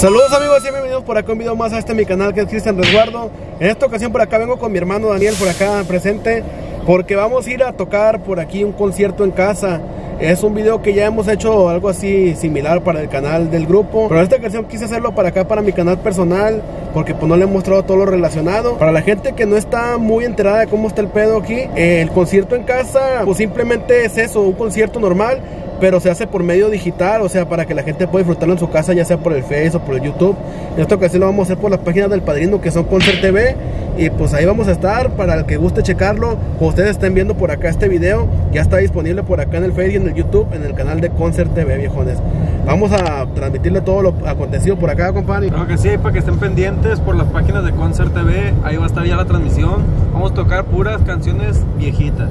Saludos amigos y bienvenidos por acá un video más a este mi canal que es Cristian Resguardo. En esta ocasión por acá vengo con mi hermano Daniel por acá presente Porque vamos a ir a tocar por aquí un concierto en casa. Es un video que ya hemos hecho algo así similar para el canal del grupo Pero en esta ocasión quise hacerlo para acá, para mi canal personal Porque pues no le he mostrado todo lo relacionado. Para la gente que no está muy enterada de cómo está el pedo aquí El concierto en casa pues simplemente es eso, un concierto normal pero se hace por medio digital, o sea, para que la gente pueda disfrutarlo en su casa, ya sea por el Facebook o por el YouTube. En esta ocasión lo vamos a hacer por las páginas del Padrino, que son Concert TV, y pues ahí vamos a estar, para el que guste checarlo, como ustedes estén viendo por acá este video, ya está disponible por acá en el Facebook y en el YouTube, en el canal de Concert TV, viejones. Vamos a transmitirle todo lo acontecido por acá, compadre. Creo que sí, para que estén pendientes por las páginas de Concert TV, ahí va a estar ya la transmisión. Vamos a tocar puras canciones viejitas.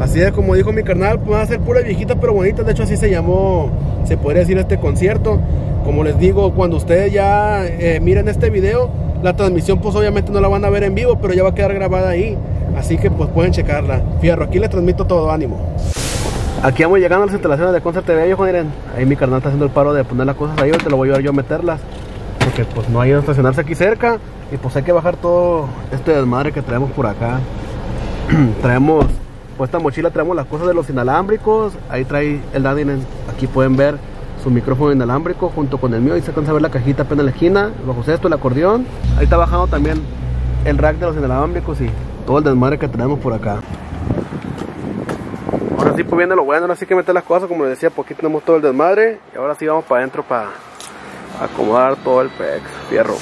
Así es, como dijo mi carnal, pues va a ser pura viejita pero bonita. De hecho, así se llamó, se podría decir, este concierto. Como les digo, cuando ustedes ya eh, miren este video, la transmisión, pues obviamente no la van a ver en vivo, pero ya va a quedar grabada ahí. Así que, pues pueden checarla. Fierro, aquí les transmito todo, ánimo. Aquí vamos llegando a las instalaciones de Concert TV, viejo, miren. Ahí mi carnal está haciendo el paro de poner las cosas ahí, te lo voy a ayudar yo a meterlas. Porque pues no hay que estacionarse aquí cerca. Y pues hay que bajar todo este desmadre que traemos por acá. traemos pues esta mochila traemos las cosas de los inalámbricos. Ahí trae el Daddy. Aquí pueden ver su micrófono inalámbrico junto con el mío. Ahí se alcanza a ver la cajita apenas en la esquina. Bajo esto, el acordeón. Ahí está bajando también el rack de los inalámbricos y todo el desmadre que tenemos por acá. Ahora sí, pues viene lo bueno. Ahora sí que meter las cosas. Como les decía, por aquí tenemos todo el desmadre. Y ahora sí vamos para adentro para acomodar todo el pex. Fierro.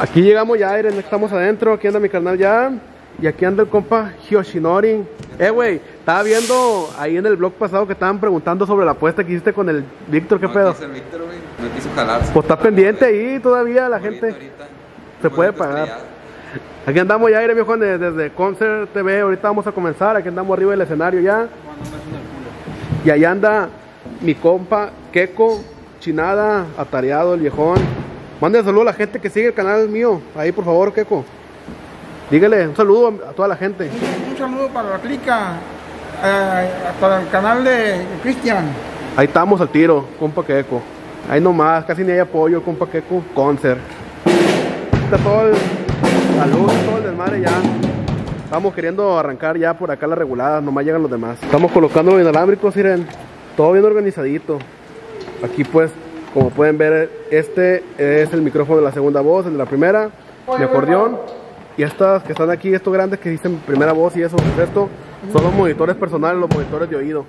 Aquí llegamos ya, Iren. Estamos adentro. Aquí anda mi canal ya. Y aquí anda el compa Hyoshinori. Eh, güey, estaba viendo ahí en el blog pasado que estaban preguntando sobre la apuesta que hiciste con el Víctor, ¿qué pedo? El Víctor, güey, no quiso jalarse. Pues está pendiente ahí todavía la gente. Se puede pagar. Aquí andamos ya, viejo, desde Concert TV. Ahorita vamos a comenzar. Aquí andamos arriba del escenario ya. Y ahí anda mi compa Keko, Chinada, atareado el viejón. Mande saludo a la gente que sigue el canal mío. Ahí, por favor, Keko. Dígale un saludo a toda la gente. Un, saludo para la clica, eh, para el canal de Cristian. Ahí estamos al tiro, compa Queco. Ahí nomás, casi ni hay apoyo, compa Queco, concert. Está todo el salud, todo el desmadre ya. Estamos queriendo arrancar ya por acá la regulada, nomás llegan los demás. Estamos colocando los inalámbricos, miren, todo bien organizadito. Aquí pues, como pueden ver, este es el micrófono de la segunda voz, el de la primera, mi acordeón. Y estas que están aquí, estos grandes que dicen primera voz y eso, pues esto, son los monitores personales, los monitores de oído.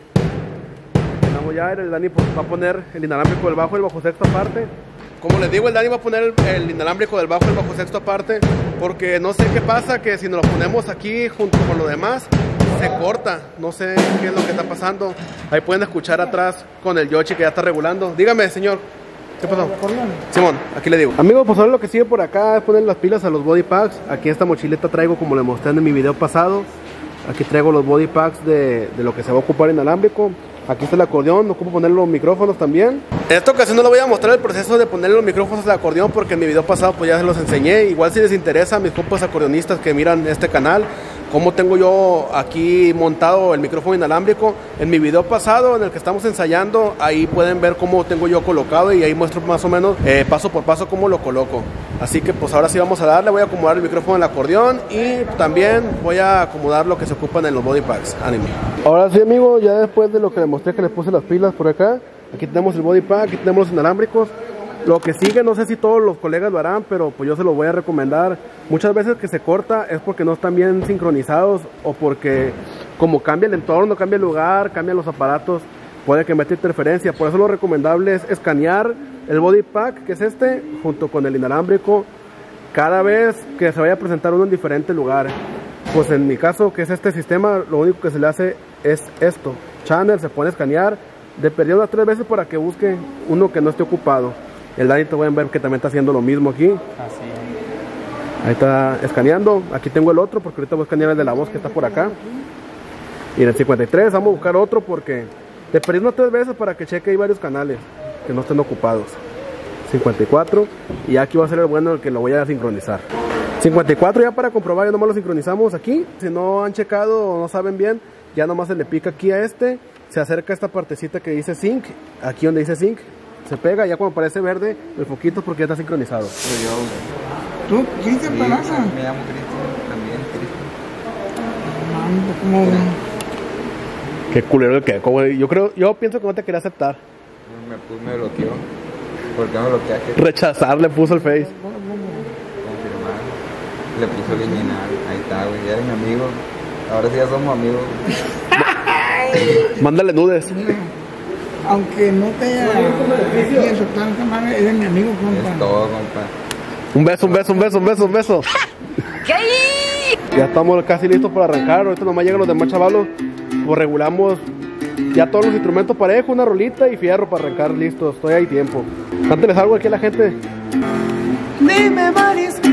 Vamos ya, el Dani pues, va a poner el inalámbrico del bajo el bajo sexto aparte. Como les digo, el Dani va a poner el, inalámbrico del bajo el bajo sexto aparte, porque no sé qué pasa, que si nos lo ponemos aquí junto con lo demás, se corta. No sé qué es lo que está pasando. Ahí pueden escuchar atrás con el Yoshi que ya está regulando. Dígame, señor. ¿Qué pasó? Simón, aquí le digo. Amigos, pues ahora lo que sigue por acá es poner las pilas a los body packs. Aquí en esta mochileta traigo, como le mostré en mi video pasado, aquí traigo los body packs de, de lo que se va a ocupar inalámbrico. Aquí está el acordeón, ocupo poner los micrófonos también. En esta ocasión no le voy a mostrar el proceso de poner los micrófonos al acordeón porque en mi video pasado pues ya se los enseñé. Igual si les interesa a mis compas acordeonistas que miran este canal, cómo tengo yo aquí montado el micrófono inalámbrico. En mi video pasado en el que estamos ensayando, ahí pueden ver cómo tengo yo colocado y ahí muestro más o menos eh, paso por paso cómo lo coloco. Así que pues ahora sí vamos a darle, voy a acomodar el micrófono en el acordeón y también voy a acomodar lo que se ocupan en los body packs. Anime. Ahora sí amigos, ya después de lo que les mostré que les puse las pilas por acá, aquí tenemos el body pack, aquí tenemos los inalámbricos. Lo que sigue, no sé si todos los colegas lo harán, pero pues yo se lo voy a recomendar. Muchas veces que se corta es porque no están bien sincronizados o porque como cambia el entorno, cambia el lugar, cambian los aparatos, puede que meta interferencia. Por eso lo recomendable es escanear el body pack, que es este, junto con el inalámbrico, cada vez que se vaya a presentar uno en diferente lugar. Pues en mi caso, que es este sistema, lo único que se le hace es esto. Channel se pone a escanear de periodo a tres veces para que busque uno que no esté ocupado. El voy a ver que también está haciendo lo mismo aquí. Así. Ahí está escaneando. Aquí tengo el otro porque ahorita voy a escanear el de la voz que está por acá. Y en el 53 vamos a buscar otro porque te perdiendo tres veces para que cheque hay varios canales que no estén ocupados. 54 y aquí va a ser el bueno el que lo voy a sincronizar. 54 ya para comprobar, ya nomás lo sincronizamos aquí. Si no han checado o no saben bien, ya nomás se le pica aquí a este, se acerca esta partecita que dice sync, aquí donde dice sync, se pega, ya cuando aparece verde, el foquito es porque ya está sincronizado. Pero yo, güey. ¿Tú, Cristian Sí, Palaza? me llamo Cristian, también Cristian. Mando como... Qué culero el queco, güey. Yo creo, yo pienso que no te quería aceptar. Me, pu- me bloqueó. ¿Por qué me bloqueaste? Rechazar le puso el face. Confirmar. Le puso eliminar. Ahí está, güey. Ya eres mi amigo. Ahora sí ya somos amigos. Mándale nudes. Aunque no te haya madre, eres mi amigo, Es compa. todo, compa. Un beso, un beso, un beso, un beso, un beso. Ya estamos casi listos para arrancar. Ahorita nomás llegan los demás chavalos. Pues regulamos ya todos los instrumentos parejos, una rolita y fierro para arrancar listos. Estoy ahí tiempo. Cánteles algo aquí a la gente. Dime marisquero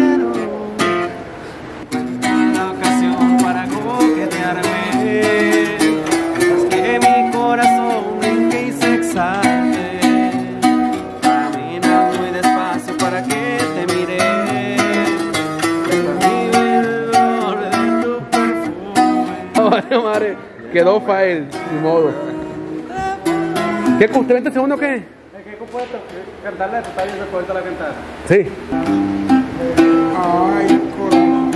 Vale, madre. Quedó file, ni modo. ¿Qué? ¿Usted vente segundo o qué? Cantarla, está bien, después la cantar. Sí. Ay, corazón,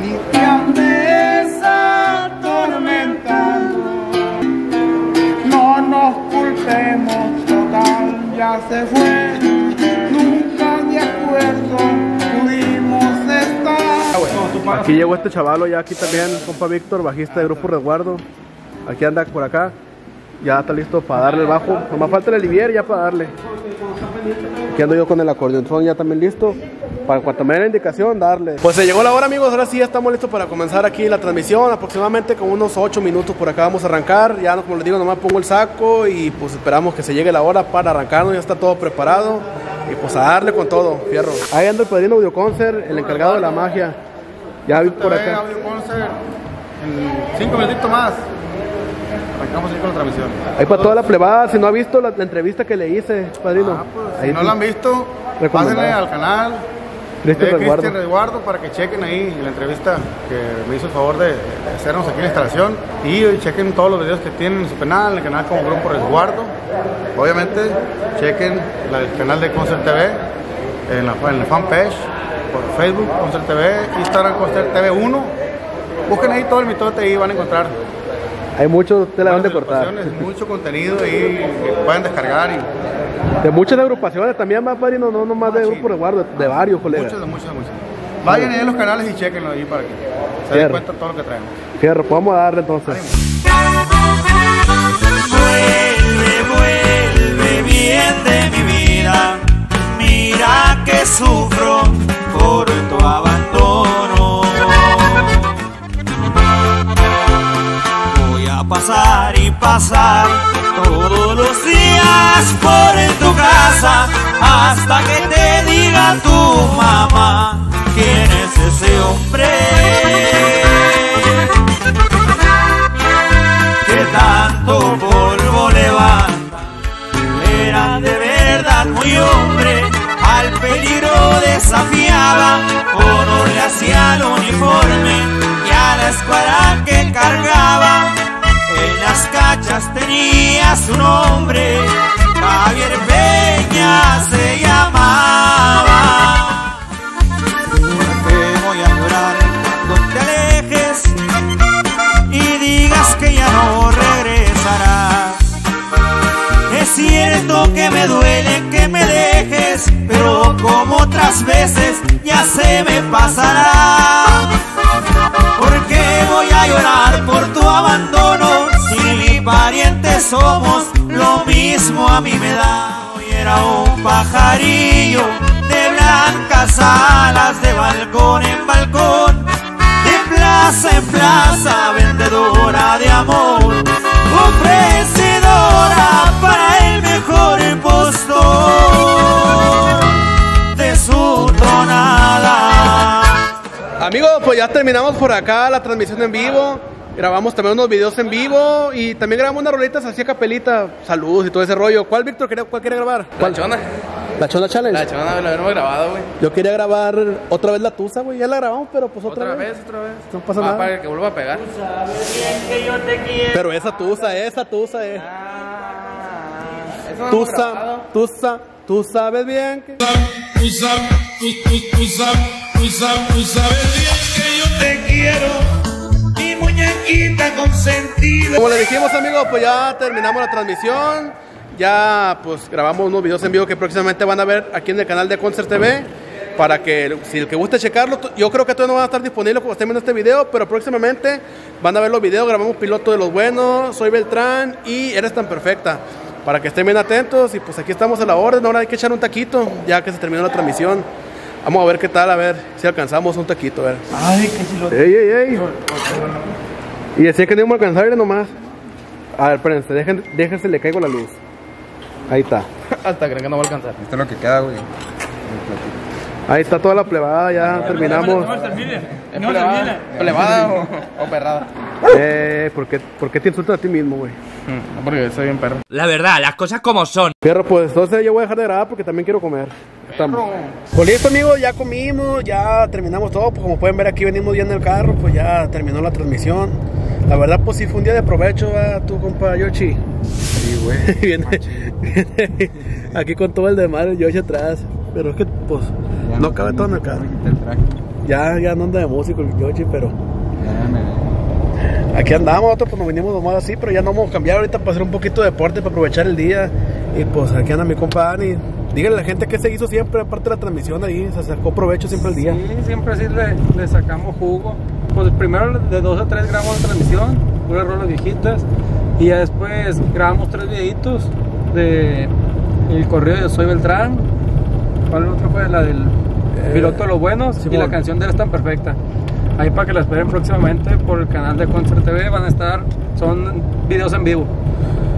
ni te andes atormentando. No nos culpemos, total, ya se fue. Aquí llegó este chavalo, ya aquí también, compa Víctor, bajista de Grupo Resguardo. Aquí anda por acá. Ya está listo para darle el bajo. Nomás falta el Olivier ya para darle. Aquí ando yo con el acordeón ya también listo. Para cuando me den la indicación, darle. Pues se llegó la hora, amigos. Ahora sí ya estamos listos para comenzar aquí la transmisión. Aproximadamente con unos 8 minutos por acá vamos a arrancar. Ya, como les digo, nomás pongo el saco y pues esperamos que se llegue la hora para arrancarnos. Ya está todo preparado. Y pues a darle con todo, fierro. Ahí anda el padrino Audio Concert, el encargado de la magia. Ya vi por acá. En cinco minutitos más. Arrancamos ahí con la transmisión. Ahí para toda la plebada, si no ha visto la, la entrevista que le hice, padrino. Ah, pues, ahí si no la han visto, pásenle al canal Cristian de Resguardo. Cristian Resguardo para que chequen ahí la entrevista que me hizo el favor de, de hacernos aquí en la instalación y chequen todos los videos que tienen en su canal, en el canal como Grupo Resguardo. Obviamente, chequen la- el canal de Concert TV en la, en la fanpage, por Facebook, Concert TV, Instagram, Concert TV 1. Busquen ahí todo el mitote ahí van a encontrar Hay mucho tela donde buenas cortar. agrupaciones, mucho contenido ahí que pueden descargar y De muchas agrupaciones también más, padrino, no nomás de Ah, sí. Grupo Resguardo, de varios colegas. Muchas, de muchas, de muchas. Vayan ahí a los canales y chequenlo ahí para que se den cuenta de todo lo que traemos. Fierro, vamos a darle entonces. Vuelve, vuelve bien de sufro por tu abandono. Voy a pasar y pasar todos los días por tu casa hasta que te diga tu mamá quién es ese hombre desafiaba, honor le hacía al uniforme y a la escuadra que cargaba. En las cachas tenía su nombre, Javier Peña se llamaba. Te voy a llorar cuando te alejes y digas que ya no regresarás. Es cierto que me duele que pero como otras veces ya se me pasará. Porque voy a llorar por tu abandono, si ni parientes somos, lo mismo a mí me da. Hoy era un pajarillo de blancas alas, de balcón en balcón, de plaza en plaza, vendedora de amor, Amigos, pues ya terminamos por acá la transmisión en vivo. Grabamos también unos videos en vivo y también grabamos unas rolitas así a capelita, saludos y todo ese rollo. ¿Cuál, Víctor, quería- cuál quiere grabar? La chona. La Chona Challenge. La chona lo habíamos grabado, güey. Yo quería grabar otra vez la Tusa, güey. Ya la grabamos, pero pues otra, Otra vez. vez, otra vez. No pasa Ah, nada. Para que vuelva a pegar. que yo te quiero. Pero esa Tusa, esa Tusa, eh. Ah, Tú, sa- tú, sa- tú sabes bien que... Tú sabes, tú, tú, tú sabes, tú sabes, tú sabes bien te quiero, mi muñequita consentida. Como le dijimos amigos, pues ya terminamos la transmisión. Ya pues grabamos unos videos en vivo que próximamente van a ver aquí en el canal de Concert TV. Para que si el que guste checarlo, yo creo que todavía no van a estar disponibles cuando estén viendo este video, pero próximamente van a ver los videos. Grabamos piloto de los buenos, soy Beltrán y eres tan perfecta. Para que estén bien atentos y pues aquí estamos a la orden. Ahora hay que echar un taquito ya que se terminó la transmisión. Vamos a ver qué tal, a ver si alcanzamos un taquito. A ver. Ay, qué chilo. Ey, ey, ey. Y decía que no íbamos a alcanzar nomás. A ver, espérense, dejen, déjense, le caigo la luz. Ahí está. Hasta creen que no va a alcanzar. Esto es lo que queda, güey. Ahí está toda la plebada, ya terminamos. ¿Plebada o, o perrada? Eh, ¿por qué, ¿por qué te insultas a ti mismo, güey? No, porque soy bien perro. La verdad, las cosas como son. Fierro, pues entonces yo voy a dejar de grabar porque también quiero comer. Estamos. Pues listo, amigos, ya comimos, ya terminamos todo. Pues como pueden ver, aquí venimos ya en el carro, pues ya terminó la transmisión. La verdad, pues sí fue un día de provecho a tu compa Yoshi. Sí, güey. viene, viene aquí con todo el demás, el Yoshi atrás. Pero es que, pues, Ya no cabe todo en el ya carro. Ya, ya no anda de músico el Yoshi, pero Ya me ve. Aquí andamos, nosotros pues nos venimos nomás así, pero ya no vamos a cambiar ahorita para hacer un poquito de deporte, para aprovechar el día. Y pues aquí anda mi compa Dani. Díganle a la gente que se hizo siempre, aparte de la transmisión ahí, se sacó provecho siempre el día. Sí, siempre así le, le sacamos jugo. Pues primero de dos a tres grabamos la transmisión, puras rolas viejitas. Y ya después grabamos tres videitos de el correo de Soy Beltrán. ¿Cuál otro fue? La del piloto de los buenos y la canción de Eres tan perfecta. Ahí para que la esperen próximamente por el canal de Concert TV van a estar, son videos en vivo.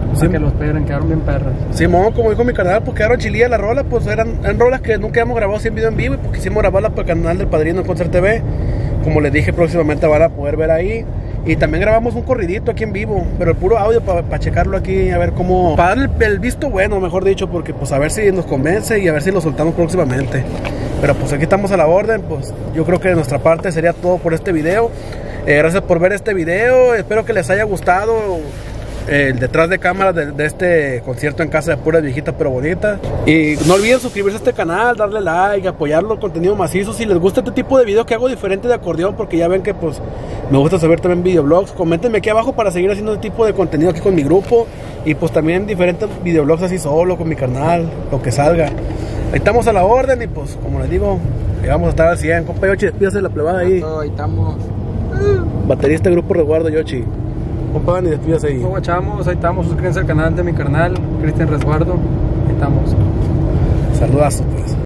Para Sí. que los esperen, quedaron bien perras. Simón, como dijo mi canal, pues quedaron chilillas las rolas, pues eran, eran rolas que nunca habíamos grabado en video en vivo y pues quisimos grabarlas para el canal del Padrino Concert TV. Como les dije, próximamente van a poder ver ahí. Y también grabamos un corridito aquí en vivo, pero el puro audio para checarlo aquí, a ver cómo... Para darle el, visto bueno, mejor dicho, porque pues a ver si nos convence y a ver si lo soltamos próximamente. Pero pues aquí estamos a la orden, pues yo creo que de nuestra parte sería todo por este video. Eh, gracias por ver este video, espero que les haya gustado el detrás de cámara de, de este concierto en casa de puras viejitas pero bonitas. Y no olviden suscribirse a este canal, darle like, apoyarlo contenido macizo. Si les gusta este tipo de video que hago diferente de acordeón, porque ya ven que pues me gusta saber también videoblogs, coméntenme aquí abajo para seguir haciendo este tipo de contenido aquí con mi grupo. Y pues también diferentes videoblogs así solo, con mi canal, lo que salga. Ahí estamos a la orden y pues como les digo, ahí vamos a estar al 100. Compa Yochi, despídase la plebada ahí. Ahí estamos. Baterista Grupo Resguardo Yochi. Compa Dani, despídase ahí. Luego echamos, ahí estamos, suscríbanse al canal de mi carnal, Cristian Resguardo, ahí estamos. Saludazo pues.